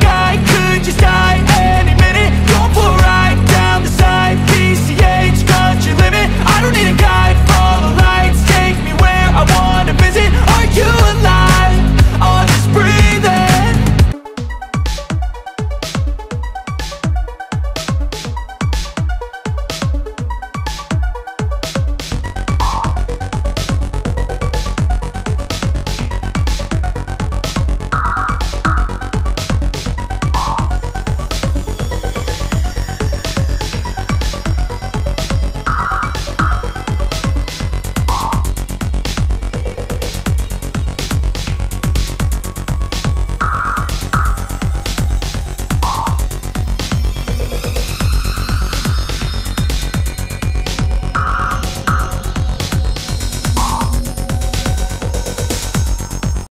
God.